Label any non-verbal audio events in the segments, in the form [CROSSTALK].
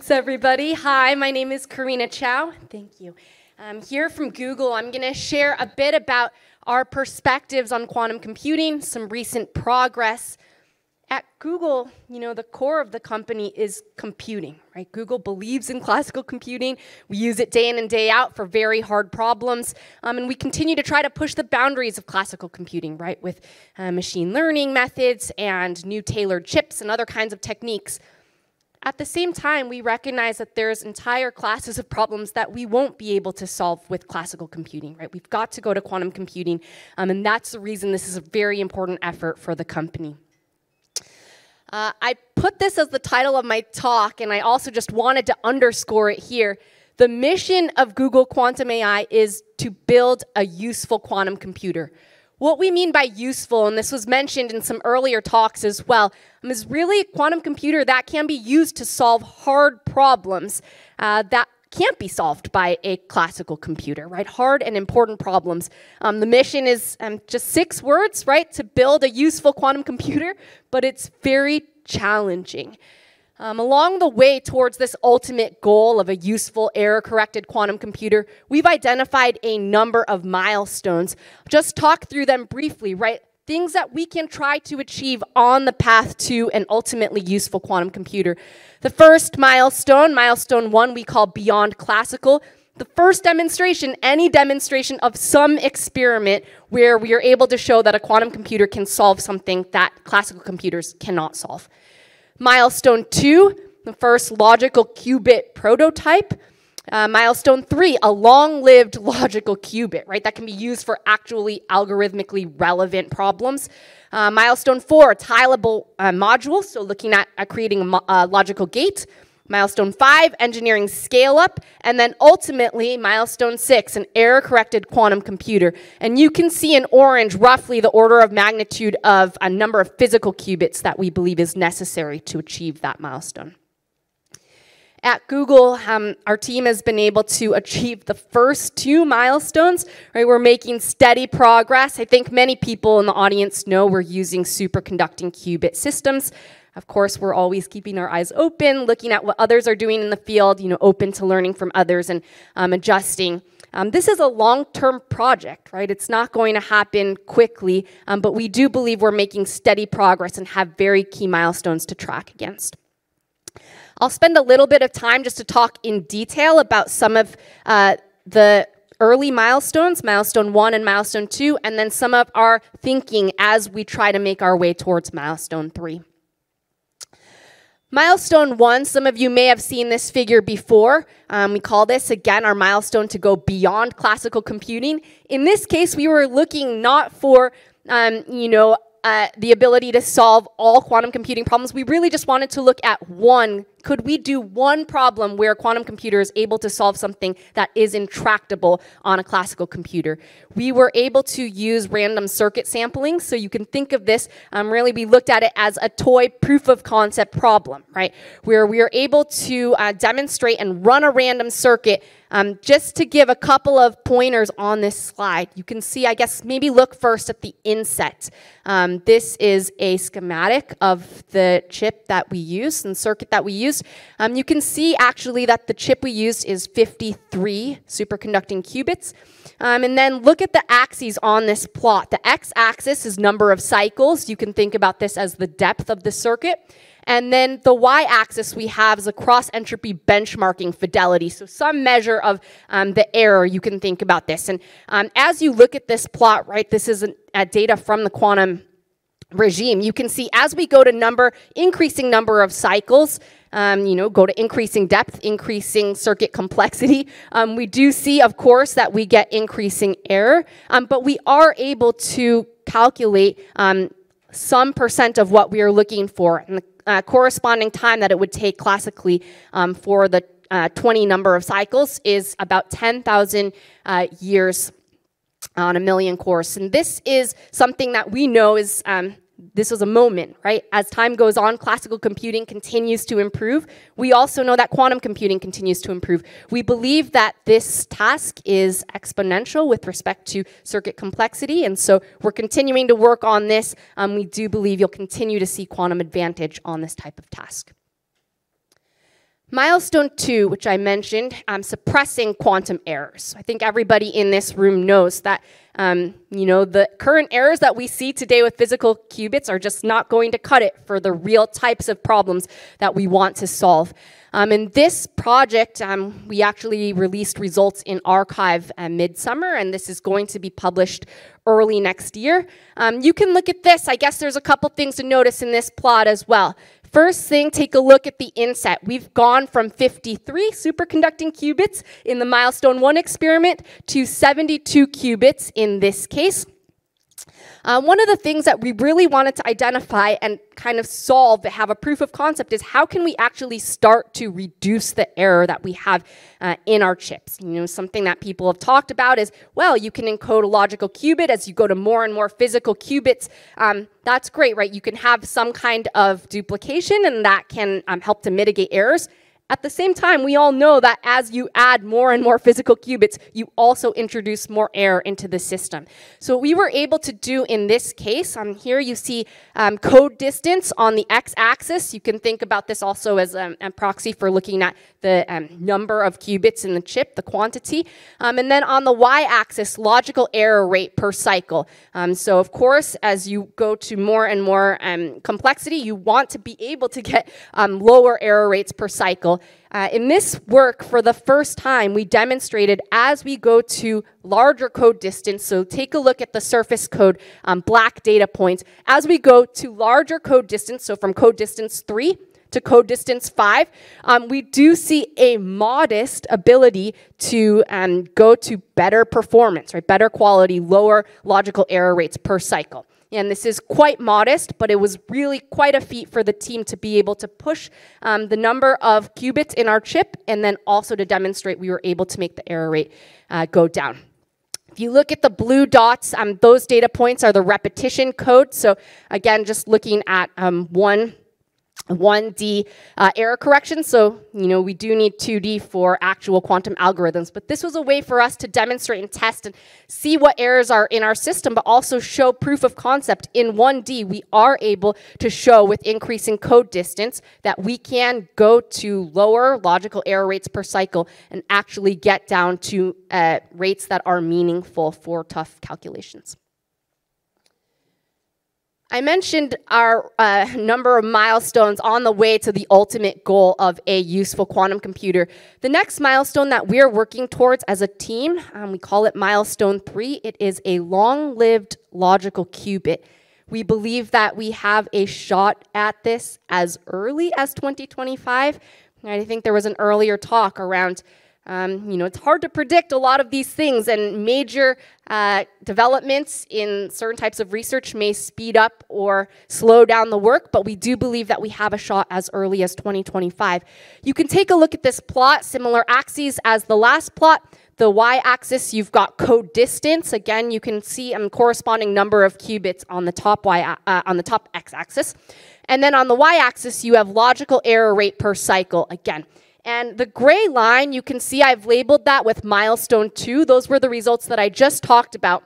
Thanks, everybody. Hi, my name is Charina Chou. Thank you. I'm here from Google. I'm going to share a bit about our perspectives on quantum computing, some recent progress. At Google, you know, the core of the company is computing, right? Google believes in classical computing. We use it day in and day out for very hard problems. Um, and we continue to try to push the boundaries of classical computing, right? With uh, machine learning methods and new tailored chips and other kinds of techniques. At the same time, we recognize that there's entire classes of problems that we won't be able to solve with classical computing, right? We've got to go to quantum computing, um, and that's the reason this is a very important effort for the company. Uh, I put this as the title of my talk, and I also just wanted to underscore it here. The mission of Google Quantum AI is to build a useful quantum computer. What we mean by useful, and this was mentioned in some earlier talks as well, is really a quantum computer that can be used to solve hard problems uh, that can't be solved by a classical computer, right? Hard and important problems. Um, the mission is um, just six words, right? To build a useful quantum [LAUGHS] computer, but it's very challenging. Um, along the way towards this ultimate goal of a useful error corrected quantum computer, we've identified a number of milestones. Just talk through them briefly, right? Things that we can try to achieve on the path to an ultimately useful quantum computer. The first milestone, milestone one, we call beyond classical. The first demonstration, any demonstration of some experiment where we are able to show that a quantum computer can solve something that classical computers cannot solve. Milestone two, the first logical qubit prototype. Uh, milestone three, a long-lived logical qubit, right? That can be used for actually algorithmically relevant problems. Uh, milestone four, a tileable uh, module, so looking at, at creating a mo uh, logical gate. Milestone five, engineering scale up. And then ultimately, milestone six, an error corrected quantum computer. And you can see in orange roughly the order of magnitude of a number of physical qubits that we believe is necessary to achieve that milestone. At Google, um, our team has been able to achieve the first two milestones. Right, we're making steady progress. I think many people in the audience know we're using superconducting qubit systems. Of course, we're always keeping our eyes open, looking at what others are doing in the field, you know, open to learning from others and um, adjusting. Um, this is a long-term project, right? It's not going to happen quickly, um, but we do believe we're making steady progress and have very key milestones to track against. I'll spend a little bit of time just to talk in detail about some of uh, the early milestones, milestone one and milestone two, and then some of our thinking as we try to make our way towards milestone three. Milestone one, some of you may have seen this figure before. Um, we call this, again, our milestone to go beyond classical computing. In this case, we were looking not for, um, you know, uh, the ability to solve all quantum computing problems. We really just wanted to look at one. Could we do one problem where a quantum computer is able to solve something that is intractable on a classical computer? We were able to use random circuit sampling. So you can think of this, um, really we looked at it as a toy proof of concept problem, right? Where we are able to uh, demonstrate and run a random circuit um, just to give a couple of pointers on this slide, you can see, I guess, maybe look first at the inset. Um, this is a schematic of the chip that we use and circuit that we used. Um, you can see actually that the chip we used is 53 superconducting qubits. Um, and then look at the axes on this plot. The x-axis is number of cycles. You can think about this as the depth of the circuit. And then the y-axis we have is a cross-entropy benchmarking fidelity, so some measure of um, the error you can think about this. And um, as you look at this plot, right, this is a, a data from the quantum regime, you can see as we go to number, increasing number of cycles, um, you know, go to increasing depth, increasing circuit complexity. Um, we do see, of course, that we get increasing error, um, but we are able to calculate um, some percent of what we are looking for. And the uh, corresponding time that it would take classically um, for the uh, 20 number of cycles is about 10,000 uh, years on a million cores. And this is something that we know is um, this was a moment, right? As time goes on, classical computing continues to improve. We also know that quantum computing continues to improve. We believe that this task is exponential with respect to circuit complexity, and so we're continuing to work on this. Um, we do believe you'll continue to see quantum advantage on this type of task. Milestone two, which I mentioned, um, suppressing quantum errors. I think everybody in this room knows that um, you know the current errors that we see today with physical qubits are just not going to cut it for the real types of problems that we want to solve. Um, in this project, um, we actually released results in arXiv uh, midsummer, and this is going to be published early next year. Um, you can look at this. I guess there's a couple things to notice in this plot as well. First thing, take a look at the inset. We've gone from 53 superconducting qubits in the milestone one experiment to 72 qubits in this case. Um, one of the things that we really wanted to identify and kind of solve, that have a proof of concept, is how can we actually start to reduce the error that we have uh, in our chips? You know, something that people have talked about is, well, you can encode a logical qubit as you go to more and more physical qubits. Um, that's great, right? You can have some kind of duplication, and that can um, help to mitigate errors. At the same time, we all know that as you add more and more physical qubits, you also introduce more error into the system. So what we were able to do in this case, um, here you see um, code distance on the x-axis. You can think about this also as um, a proxy for looking at the um, number of qubits in the chip, the quantity. Um, and then on the y-axis, logical error rate per cycle. Um, so of course, as you go to more and more complexity, you want to be able to get lower error rates per cycle. Uh, in this work, for the first time, we demonstrated as we go to larger code distance, so take a look at the surface code um, black data points, as we go to larger code distance, so from code distance 3 to code distance 5, um, we do see a modest ability to um, go to better performance, right? Better quality, lower logical error rates per cycle. And this is quite modest, but it was really quite a feat for the team to be able to push um, the number of qubits in our chip and then also to demonstrate we were able to make the error rate uh, go down. If you look at the blue dots, um, those data points are the repetition code. So again, just looking at um, one 1D uh, error correction. So, you know, we do need 2D for actual quantum algorithms. But this was a way for us to demonstrate and test and see what errors are in our system, but also show proof of concept. In 1D, we are able to show with increasing code distance that we can go to lower logical error rates per cycle and actually get down to uh, rates that are meaningful for tough calculations. I mentioned our uh, number of milestones on the way to the ultimate goal of a useful quantum computer. The next milestone that we're working towards as a team, um, we call it milestone three. It is a long-lived logical qubit. We believe that we have a shot at this as early as 2025. I think there was an earlier talk around um, you know, it's hard to predict a lot of these things, and major uh, developments in certain types of research may speed up or slow down the work, but we do believe that we have a shot as early as 2025. You can take a look at this plot, similar axes as the last plot. The y-axis, you've got code distance. Again, you can see a corresponding number of qubits on the top y uh, on the top x-axis, and then on the y-axis, you have logical error rate per cycle. Again. And the gray line, you can see I've labeled that with milestone two. Those were the results that I just talked about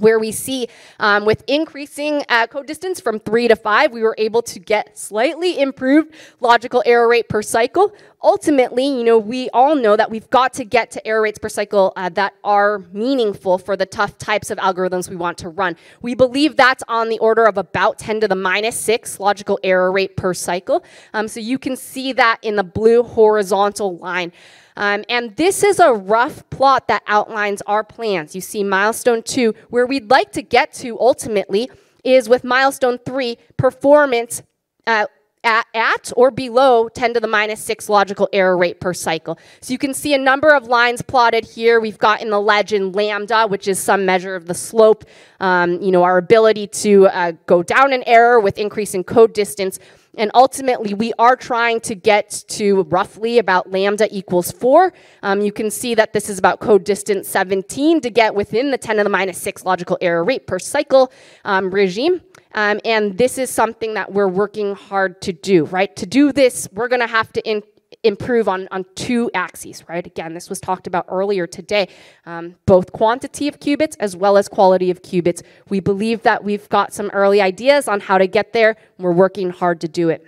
where we see um, with increasing uh, code distance from three to five, we were able to get slightly improved logical error rate per cycle. Ultimately, you know, we all know that we've got to get to error rates per cycle uh, that are meaningful for the tough types of algorithms we want to run. We believe that's on the order of about 10 to the minus six logical error rate per cycle. Um, so you can see that in the blue horizontal line. Um, and this is a rough plot that outlines our plans. You see milestone two, where we'd like to get to ultimately is with milestone three, performance uh, at, at, or below 10 to the minus 6 logical error rate per cycle. So you can see a number of lines plotted here. We've got in the legend lambda, which is some measure of the slope, um, you know, our ability to uh, go down an error with increasing code distance. And ultimately, we are trying to get to roughly about lambda equals 4. Um, you can see that this is about code distance 17 to get within the 10 to the minus 6 logical error rate per cycle um, regime. Um, and this is something that we're working hard to do, right? To do this, we're going to have to in improve on, on two axes, right? Again, this was talked about earlier today, um, both quantity of qubits as well as quality of qubits. We believe that we've got some early ideas on how to get there. We're working hard to do it.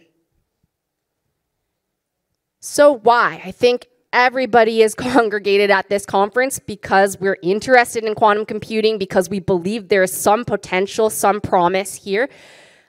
So, why? I think everybody is [LAUGHS] congregated at this conference because we're interested in quantum computing, because we believe there is some potential, some promise here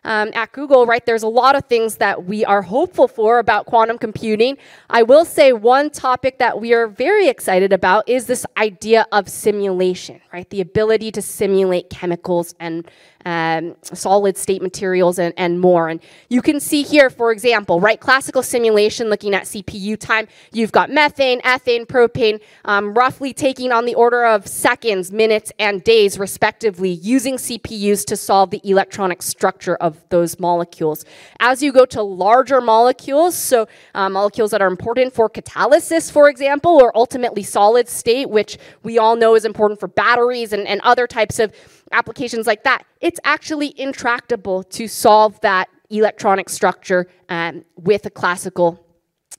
um, at Google, right, there's a lot of things that we are hopeful for about quantum computing. I will say one topic that we are very excited about is this idea of simulation, right? The ability to simulate chemicals and um, solid state materials and, and more. And you can see here, for example, right, classical simulation looking at CPU time, you've got methane, ethane, propane, um, roughly taking on the order of seconds, minutes, and days, respectively, using CPUs to solve the electronic structure of those molecules. As you go to larger molecules, so uh, molecules that are important for catalysis, for example, or ultimately solid state, which we all know is important for batteries and, and other types of applications like that, it's actually intractable to solve that electronic structure um, with a classical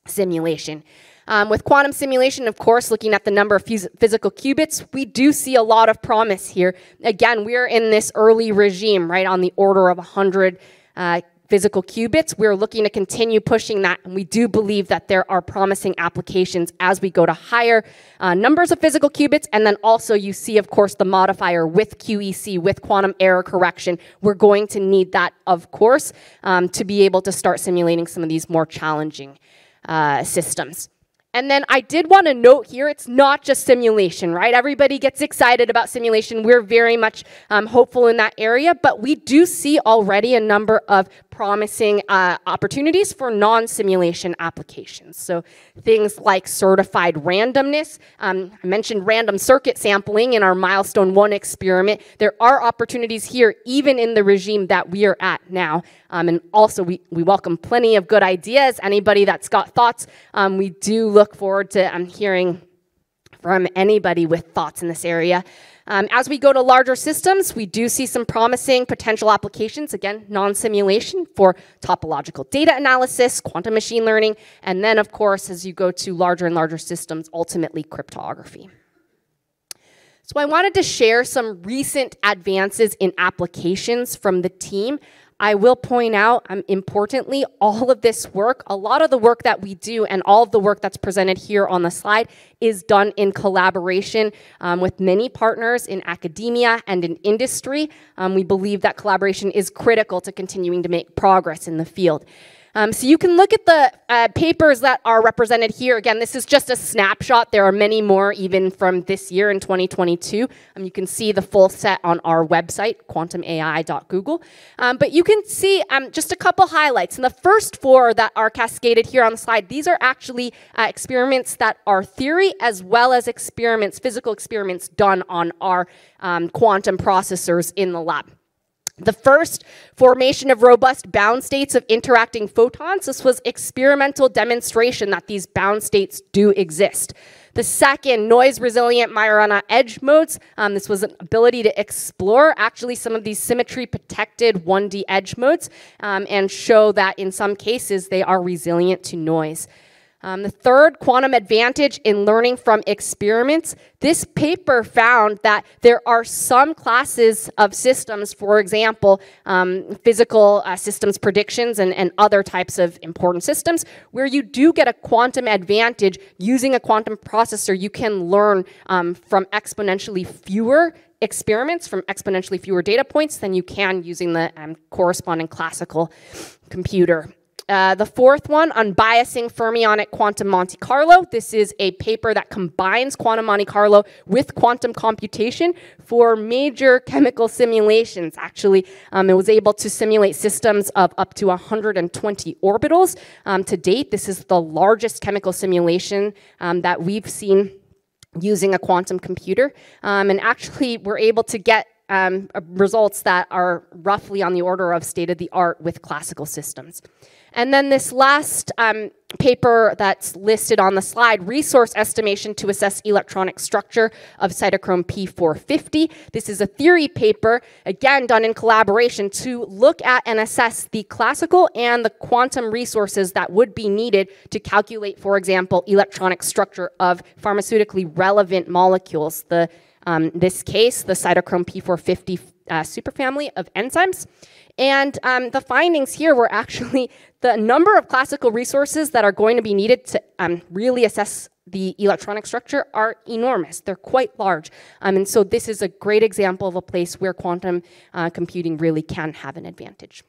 simulation. Um, with quantum simulation, of course, looking at the number of phys physical qubits, we do see a lot of promise here. Again, we're in this early regime, right, on the order of 100 uh, physical qubits. We're looking to continue pushing that, and we do believe that there are promising applications as we go to higher uh, numbers of physical qubits, and then also you see, of course, the modifier with QEC, with quantum error correction. We're going to need that, of course, um, to be able to start simulating some of these more challenging uh, systems. And then I did want to note here, it's not just simulation, right? Everybody gets excited about simulation. We're very much um, hopeful in that area, but we do see already a number of promising uh, opportunities for non-simulation applications. So things like certified randomness. Um, I mentioned random circuit sampling in our milestone one experiment. There are opportunities here, even in the regime that we are at now. Um, and also, we, we welcome plenty of good ideas. Anybody that's got thoughts, um, we do look forward to um, hearing from anybody with thoughts in this area. Um, as we go to larger systems, we do see some promising potential applications, again, non-simulation for topological data analysis, quantum machine learning, and then, of course, as you go to larger and larger systems, ultimately cryptography. So I wanted to share some recent advances in applications from the team I will point out, um, importantly, all of this work, a lot of the work that we do and all of the work that's presented here on the slide is done in collaboration um, with many partners in academia and in industry. Um, we believe that collaboration is critical to continuing to make progress in the field. Um, so you can look at the uh, papers that are represented here. Again, this is just a snapshot. There are many more even from this year in 2022. Um, you can see the full set on our website, quantumai.google. Um, but you can see um, just a couple highlights. And the first four that are cascaded here on the slide, these are actually uh, experiments that are theory as well as experiments, physical experiments done on our um, quantum processors in the lab. The first formation of robust bound states of interacting photons. This was experimental demonstration that these bound states do exist. The second, noise resilient Majorana edge modes. Um, this was an ability to explore actually some of these symmetry protected 1D edge modes um, and show that in some cases they are resilient to noise. Um, the third, quantum advantage in learning from experiments. This paper found that there are some classes of systems, for example, um, physical uh, systems predictions and, and other types of important systems, where you do get a quantum advantage using a quantum processor. You can learn um, from exponentially fewer experiments from exponentially fewer data points than you can using the um, corresponding classical computer. Uh, the fourth one, unbiasing fermionic quantum Monte Carlo. This is a paper that combines quantum Monte Carlo with quantum computation for major chemical simulations. Actually, um, it was able to simulate systems of up to 120 orbitals. Um, to date, this is the largest chemical simulation um, that we've seen using a quantum computer. Um, and actually, we're able to get um, results that are roughly on the order of state of the art with classical systems. And then this last um, paper that's listed on the slide, resource estimation to assess electronic structure of cytochrome P450. This is a theory paper, again done in collaboration to look at and assess the classical and the quantum resources that would be needed to calculate, for example, electronic structure of pharmaceutically relevant molecules. The um, this case, the cytochrome P450 uh, superfamily of enzymes. And um, the findings here were actually [LAUGHS] the number of classical resources that are going to be needed to um, really assess the electronic structure are enormous. They're quite large. Um, and so this is a great example of a place where quantum uh, computing really can have an advantage.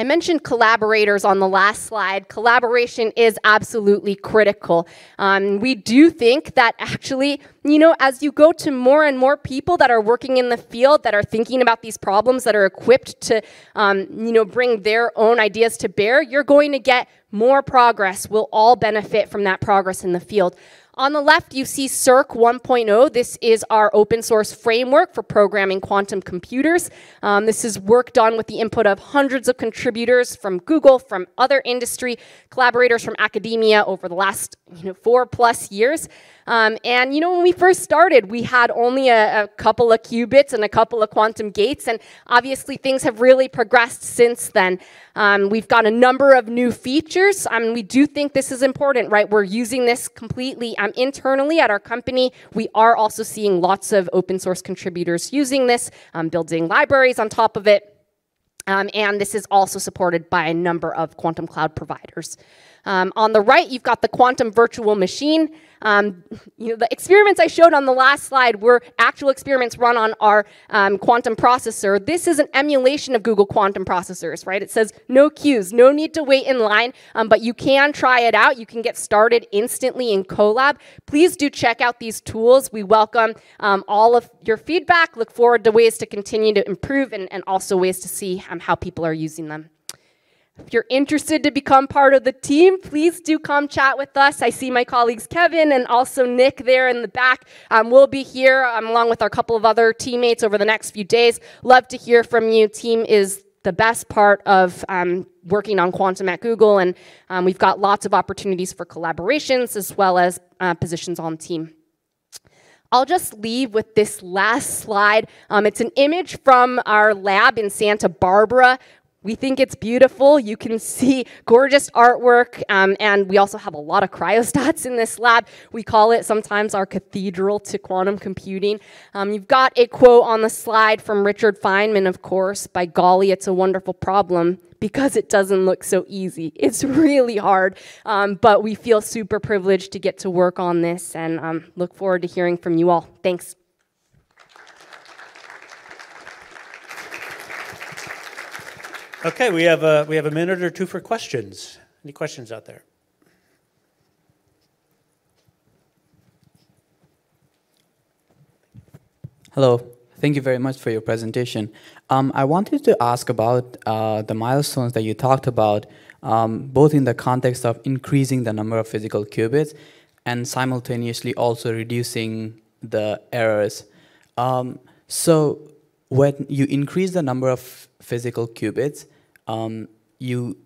I mentioned collaborators on the last slide. Collaboration is absolutely critical. Um, we do think that actually, you know, as you go to more and more people that are working in the field, that are thinking about these problems, that are equipped to, um, you know, bring their own ideas to bear, you're going to get more progress. We'll all benefit from that progress in the field. On the left, you see Cirq 1.0. This is our open source framework for programming quantum computers. Um, this is work done with the input of hundreds of contributors from Google, from other industry, collaborators from academia over the last you know, four plus years. Um, and you know, when we first started, we had only a, a, couple of qubits and a couple of quantum gates, and obviously things have really progressed since then. Um, we've got a number of new features. Mean, we do think this is important, right? We're using this completely um, internally at our company. We are also seeing lots of open source contributors using this, um, building libraries on top of it. Um, and this is also supported by a number of quantum cloud providers. Um, on the right, you've got the quantum virtual machine. Um, [LAUGHS] you know, the experiments I showed on the last slide were actual experiments run on our um, quantum processor. This is an emulation of Google quantum processors, right? It says no queues, no need to wait in line, um, but you can try it out. You can get started instantly in Colab. Please do check out these tools. We welcome um, all of your feedback. Look forward to ways to continue to improve and, and also ways to see um, how people are using them. If you're interested to become part of the team, please do come chat with us. I see my colleagues Kevin and also Nick there in the back. Um, we'll be here um, along with our couple of other teammates over the next few days. Love to hear from you. Team is the best part of um, working on quantum at Google, and um, we've got lots of opportunities for collaborations as well as uh, positions on team. I'll just leave with this last slide. Um, it's an image from our lab in Santa Barbara we think it's beautiful. You can see gorgeous artwork, um, and we also have a lot of cryostats in this lab. We call it sometimes our cathedral to quantum computing. Um, you've got a quote on the slide from Richard Feynman, of course, by golly, it's a wonderful problem because it doesn't look so easy. It's really hard, um, but we feel super privileged to get to work on this and um, look forward to hearing from you all. Thanks. Okay, we have a, we have a minute or two for questions. Any questions out there? Hello. Thank you very much for your presentation. Um, I wanted to ask about uh, the milestones that you talked about, um, both in the context of increasing the number of physical qubits and simultaneously also reducing the errors. Um, so when you increase the number of physical qubits, um, you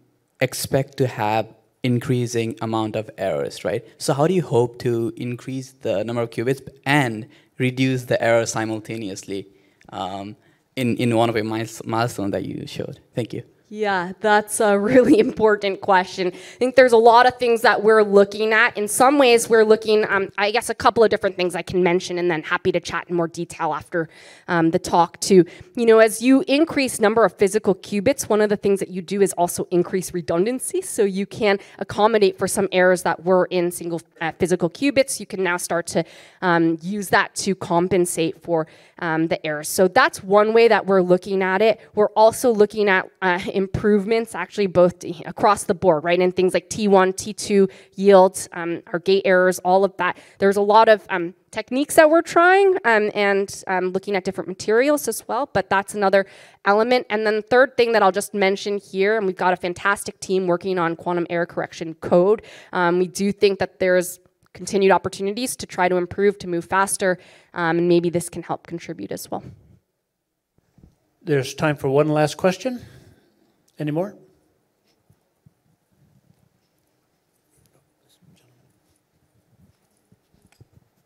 expect to have increasing amount of errors, right? So how do you hope to increase the number of qubits and reduce the error simultaneously um, in, in one of your milestones that you showed? Thank you. Yeah, that's a really [LAUGHS] important question. I think there's a lot of things that we're looking at. In some ways, we're looking, um, I guess, a couple of different things I can mention, and then happy to chat in more detail after um, the talk too. You know, as you increase number of physical qubits, one of the things that you do is also increase redundancy, so you can accommodate for some errors that were in single uh, physical qubits. You can now start to um, use that to compensate for um, the errors. So that's one way that we're looking at it. We're also looking at uh, improvements actually both across the board, right? And things like T1, T2 yields, um, our gate errors, all of that. There's a lot of um, techniques that we're trying um, and um, looking at different materials as well, but that's another element. And then the third thing that I'll just mention here, and we've got a fantastic team working on quantum error correction code. Um, we do think that there's continued opportunities to try to improve, to move faster, um, and maybe this can help contribute as well. There's time for one last question. Any more?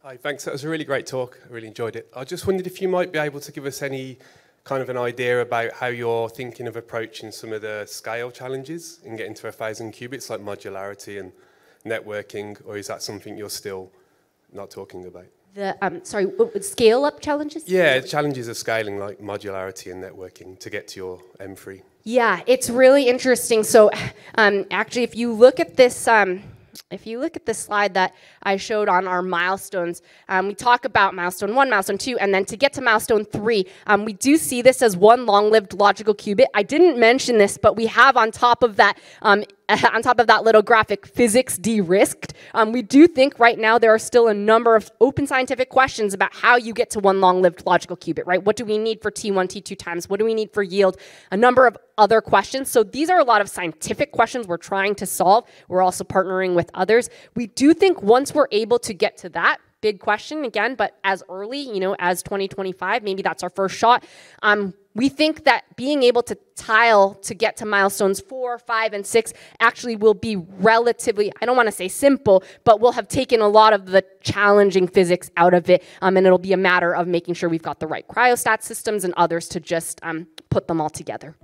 Hi, thanks. That was a really great talk. I really enjoyed it. I just wondered if you might be able to give us any kind of an idea about how you're thinking of approaching some of the scale challenges in getting to a thousand qubits, like modularity and networking, or is that something you're still not talking about? The, um, sorry, scale up challenges? Yeah, challenges of scaling like modularity and networking to get to your M3. Yeah, it's really interesting. So, um, actually, if you look at this, um, if you look at the slide that I showed on our milestones, um, we talk about milestone one, milestone two, and then to get to milestone three, um, we do see this as one long-lived logical qubit. I didn't mention this, but we have on top of that um, [LAUGHS] on top of that little graphic, physics de-risked. Um, we do think right now there are still a number of open scientific questions about how you get to one long-lived logical qubit, right? What do we need for T1, T2 times? What do we need for yield? A number of other questions. So these are a lot of scientific questions we're trying to solve. We're also partnering with others. We do think once we're able to get to that, big question again, but as early, you know, as 2025, maybe that's our first shot. Um, we think that being able to tile to get to milestones four, five, and six actually will be relatively, I don't want to say simple, but we'll have taken a lot of the challenging physics out of it. Um, and it'll be a matter of making sure we've got the right cryostat systems and others to just um, put them all together.